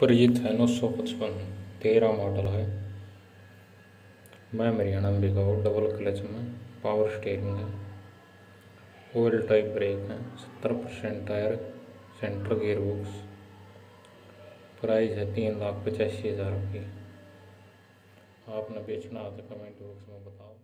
परिजित है नौ सौ पचपन तेरह मॉडल है। मैं हरियाणा में बिका डबल क्लच में पावर स्टेयरिंग है। ऑयल टाइप ब्रेक है, सत्तर percent tyre centre gear box price है तीन लाख पचासी हज़ार रुपये। आपने बेचना तो कमेंट बॉक्स में बताओ।